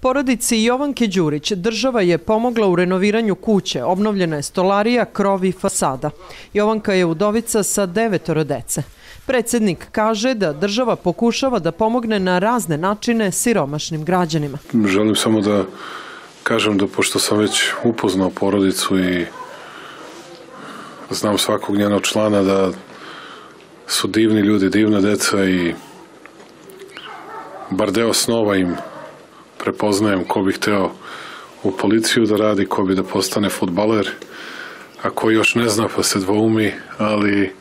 Porodici Jovanke Đurić država je pomogla u renoviranju kuće, obnovljena je stolarija, krov i fasada. Jovanka je udovica sa devetoro dece. Predsednik kaže da država pokušava da pomogne na razne načine siromašnim građanima. Želim samo da kažem da pošto sam već upoznao porodicu i znam svakog njenog člana da su divni ljudi, divna deca i bar deo snova im prepoznajem ko bi hteo u policiju da radi, ko bi da postane futbaler, a ko još ne zna pa se dvoumi, ali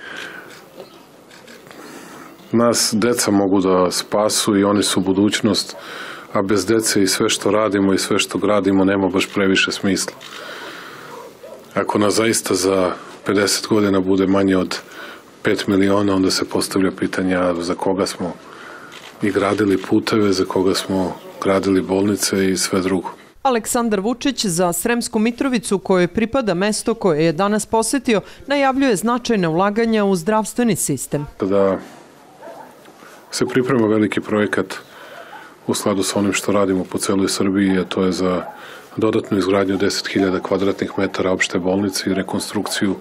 nas deca mogu da spasu i oni su budućnost, a bez dece i sve što radimo i sve što gradimo nema baš previše smisla. Ako nas zaista za 50 godina bude manje od 5 miliona, onda se postavlja pitanja za koga smo i gradili puteve, za koga smo gradili bolnice i sve drugo. Aleksandar Vučić za Sremsku Mitrovicu kojoj pripada mesto koje je danas posetio najavljuje značajne ulaganja u zdravstveni sistem. Da se priprema veliki projekat u skladu sa onim što radimo po celoj Srbiji, a to je za dodatnu izgradnju 10.000 kvadratnih metara opšte bolnice i rekonstrukciju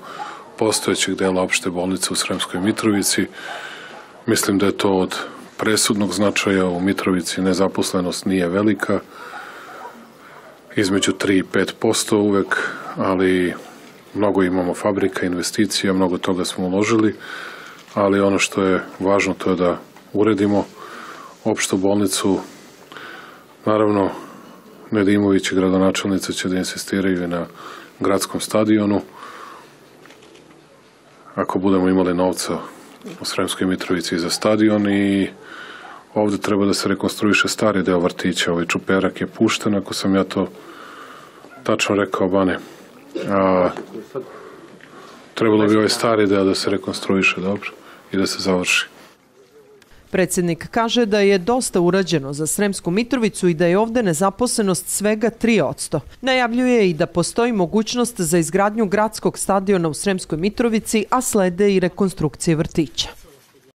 postojećeg dela opšte bolnice u Sremskoj Mitrovici. Mislim da je to od presudnog značaja u Mitrovici nezaposlenost nije velika, između 3 i 5% uvek, ali mnogo imamo fabrika, investicija, mnogo toga smo uložili, ali ono što je važno to je da uredimo opštu bolnicu. Naravno, Nedimović i gradonačelnica će da insistiraju na gradskom stadionu. Ako budemo imali novca u Sremskoj Mitrovici za stadion i ovde treba da se rekonstruiše stari deo vrtića, ovaj čuperak je pušten, ako sam ja to tačno rekao, Bane. A, trebalo bi ovaj stari deo da se rekonstruiše, dobro, i da se završi. Predsednik kaže da je dosta urađeno za Sremsku Mitrovicu i da je ovde nezaposlenost svega 3%. Najavljuje i da postoji mogućnost za izgradnju gradskog stadiona u Sremskoj Mitrovici, a slede i rekonstrukcije vrtića.